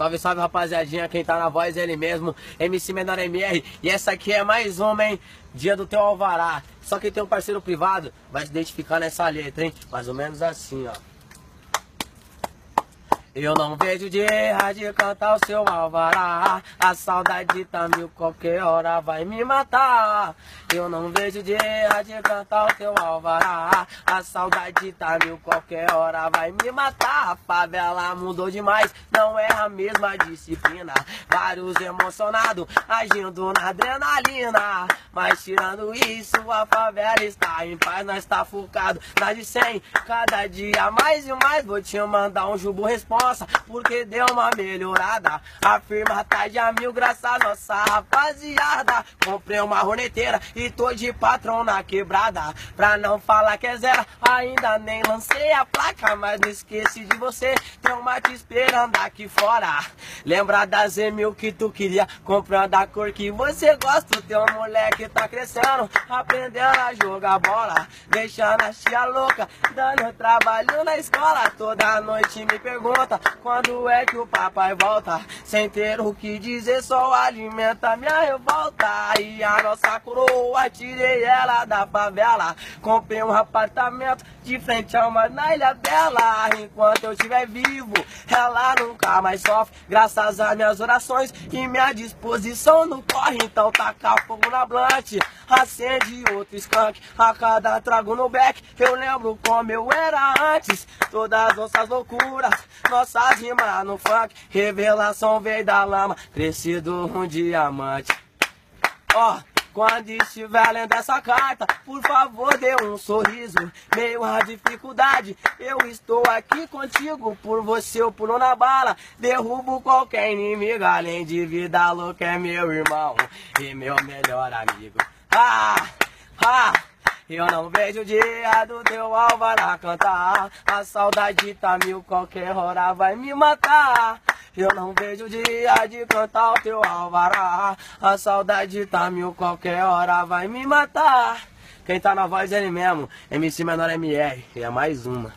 Salve, salve rapaziadinha, quem tá na voz é ele mesmo, MC Menor MR. E essa aqui é mais uma, hein? Dia do teu alvará. Só quem tem um parceiro privado vai se identificar nessa letra, hein? Mais ou menos assim, ó. Eu não vejo de errar de cantar o seu alvará. A saudade tá mil, qualquer hora vai me matar. Eu não vejo de errar de cantar o seu alvará. A saudade tá mil, qualquer hora vai me matar. A favela mudou demais, não é a mesma disciplina. Vários emocionados agindo na adrenalina. Mas tirando isso, a favela está em paz Nós tá focado. Na de 100, cada dia mais e mais. Vou te mandar um jubo responde porque deu uma melhorada. A firma tá de a mil, graças a nossa rapaziada. Comprei uma roneteira e tô de patrão na quebrada. Pra não falar que é zero, ainda nem lancei a placa, mas não esqueci de você. Tem uma te esperando aqui fora. Lembra das mil que tu queria, comprando a cor que você gosta. Teu moleque tá crescendo, aprendendo a jogar bola. Deixando a tia louca, dando trabalho na escola. Toda noite me pergunta quando é que o papai volta? Sem ter o que dizer, só alimenta minha revolta. E a nossa coroa, tirei ela da favela. Comprei um apartamento de frente a uma na ilha dela. Enquanto eu estiver vivo, ela nunca mais sofre. Graças às minhas orações e minha disposição não corre. Então taca fogo na blante, acende outro skunk. A cada trago no beck, eu lembro como eu era antes. Todas as nossas loucuras nossas rimas no funk. Revelação veio da lama, crescido um diamante. Ó. Oh. Quando estiver lendo essa carta, por favor dê um sorriso. Meio a dificuldade, eu estou aqui contigo. Por você eu pulo na bala, derrubo qualquer inimigo. Além de vida louca, é meu irmão e meu melhor amigo. Ah, ah. Eu não vejo o dia do teu alvará cantar. A saudade tá mil, qualquer hora vai me matar. Eu não vejo dia de cantar o teu alvará. A saudade tá mil, qualquer hora vai me matar. Quem tá na voz é ele mesmo, MC Menor MR, e é mais uma.